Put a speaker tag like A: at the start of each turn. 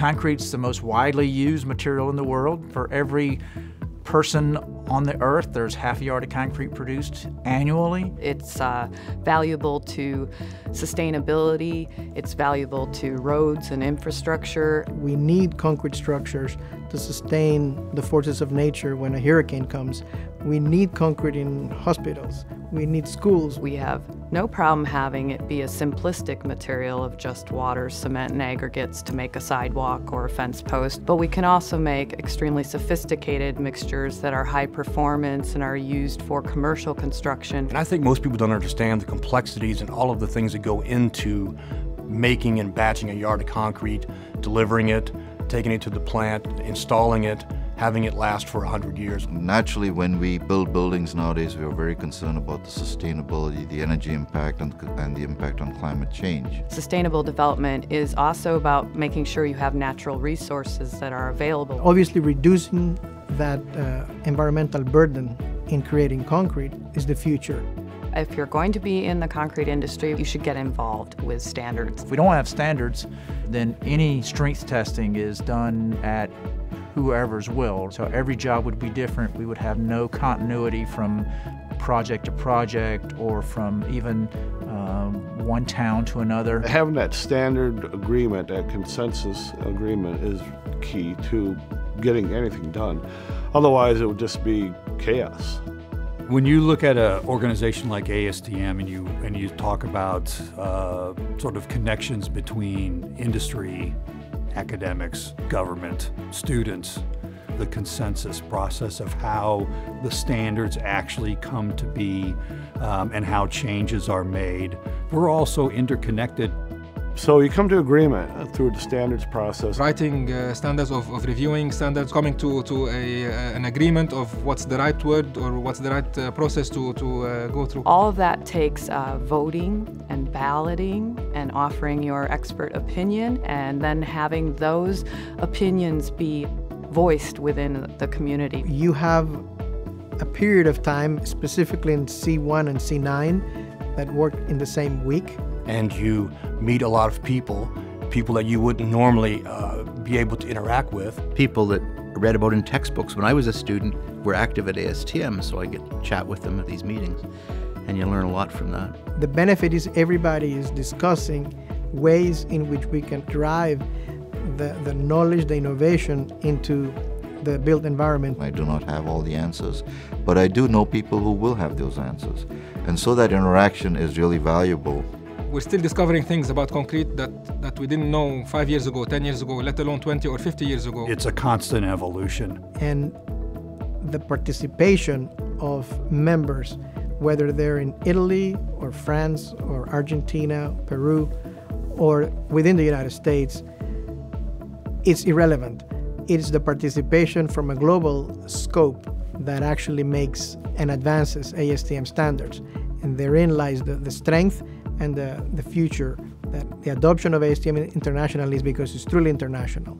A: Concrete's the most widely used material in the world. For every person on the earth, there's half a yard of concrete produced annually.
B: It's uh, valuable to sustainability, it's valuable to roads and infrastructure.
C: We need concrete structures to sustain the forces of nature when a hurricane comes. We need concrete in hospitals. We need schools.
B: We have no problem having it be a simplistic material of just water, cement, and aggregates to make a sidewalk or a fence post, but we can also make extremely sophisticated mixtures that are high performance and are used for commercial construction.
D: And I think most people don't understand the complexities and all of the things that go into making and batching a yard of concrete, delivering it, taking it to the plant, installing it, having it last for 100 years.
E: Naturally, when we build buildings nowadays, we are very concerned about the sustainability, the energy impact, and, and the impact on climate change.
B: Sustainable development is also about making sure you have natural resources that are available.
C: Obviously, reducing that uh, environmental burden in creating concrete is the future.
B: If you're going to be in the concrete industry, you should get involved with standards.
A: If we don't have standards, then any strength testing is done at whoever's will. So every job would be different. We would have no continuity from project to project or from even um, one town to another.
F: Having that standard agreement, that consensus agreement is key to getting anything done. Otherwise, it would just be chaos.
G: When you look at an organization like ASTM and you and you talk about uh, sort of connections between industry academics, government, students, the consensus process of how the standards actually come to be um, and how changes are made. We're also interconnected.
F: So you come to agreement through the standards process.
H: Writing uh, standards of, of, reviewing standards, coming to, to a, uh, an agreement of what's the right word or what's the right uh, process to, to uh, go through.
B: All of that takes uh, voting and balloting and offering your expert opinion and then having those opinions be voiced within the community.
C: You have a period of time, specifically in C1 and C9, that work in the same week
D: and you meet a lot of people, people that you wouldn't normally uh, be able to interact with.
I: People that read about in textbooks. When I was a student, were active at ASTM, so I get to chat with them at these meetings, and you learn a lot from that.
C: The benefit is everybody is discussing ways in which we can drive the, the knowledge, the innovation into the built environment.
E: I do not have all the answers, but I do know people who will have those answers. And so that interaction is really valuable.
H: We're still discovering things about concrete that, that we didn't know five years ago, 10 years ago, let alone 20 or 50 years ago.
G: It's a constant evolution.
C: And the participation of members, whether they're in Italy or France or Argentina, Peru, or within the United States, it's irrelevant. It's the participation from a global scope that actually makes and advances ASTM standards. And therein lies the, the strength and the, the future that the adoption of ASTM internationally is because it's truly international.